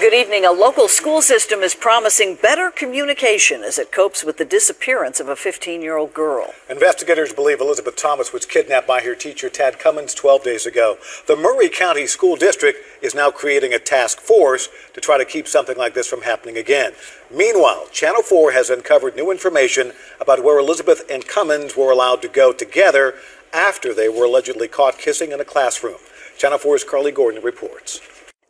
Good evening. A local school system is promising better communication as it copes with the disappearance of a 15 year old girl. Investigators believe Elizabeth Thomas was kidnapped by her teacher, Tad Cummins, 12 days ago. The Maury County School District is now creating a task force to try to keep something like this from happening again. Meanwhile, Channel 4 has uncovered new information about where Elizabeth and Cummins were allowed to go together after they were allegedly caught kissing in a classroom. Channel 4's Carly Gordon reports.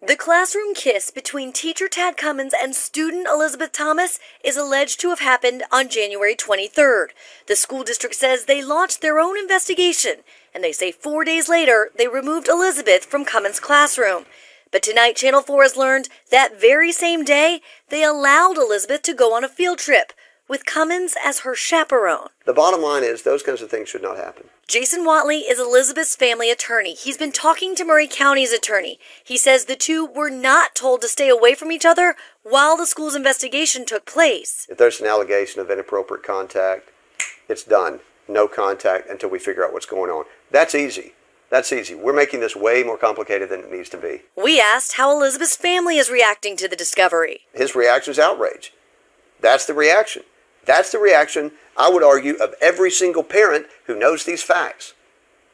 The classroom kiss between teacher Tad Cummins and student Elizabeth Thomas is alleged to have happened on January 23rd. The school district says they launched their own investigation, and they say four days later they removed Elizabeth from Cummins' classroom. But tonight, Channel 4 has learned that very same day they allowed Elizabeth to go on a field trip with Cummins as her chaperone. The bottom line is those kinds of things should not happen. Jason Whatley is Elizabeth's family attorney. He's been talking to Maury County's attorney. He says the two were not told to stay away from each other while the school's investigation took place. If there's an allegation of inappropriate contact, it's done. No contact until we figure out what's going on. That's easy. That's easy. We're making this way more complicated than it needs to be. We asked how Elizabeth's family is reacting to the discovery. His reaction is outrage. That's the reaction. That's the reaction, I would argue, of every single parent who knows these facts.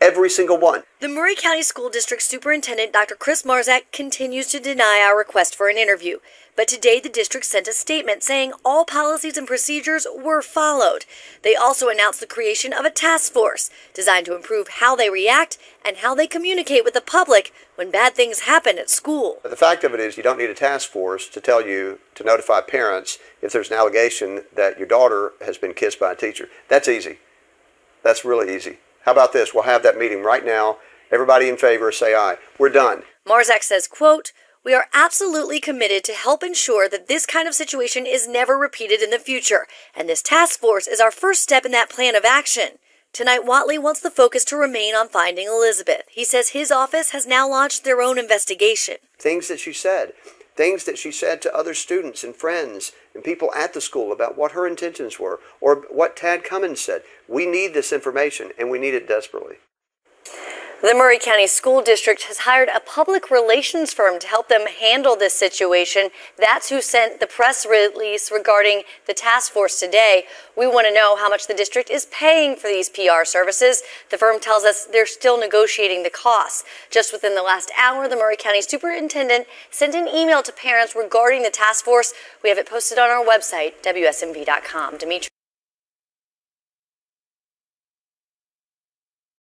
Every single one. The Maury County School District Superintendent Dr. Chris Marczak continues to deny our request for an interview. But today the district sent a statement saying all policies and procedures were followed. They also announced the creation of a task force designed to improve how they react and how they communicate with the public when bad things happen at school. The fact of it is, you don't need a task force to tell you to notify parents if there's an allegation that your daughter has been kissed by a teacher. That's easy. That's really easy. How about this? We'll have that meeting right now. Everybody in favor, say aye. We're done. Marczak says, quote, we are absolutely committed to help ensure that this kind of situation is never repeated in the future, and this task force is our first step in that plan of action. Tonight, Whatley wants the focus to remain on finding Elizabeth. He says his office has now launched their own investigation. Things that she said, things that she said to other students and friends and people at the school about what her intentions were or what Tad Cummins said. We need this information and we need it desperately. The Maury County School District has hired a public relations firm to help them handle this situation. That's who sent the press release regarding the task force today. We want to know how much the district is paying for these PR services. The firm tells us they're still negotiating the costs. Just within the last hour, the Maury County Superintendent sent an email to parents regarding the task force. We have it posted on our website, WSMV.com. Dimitri.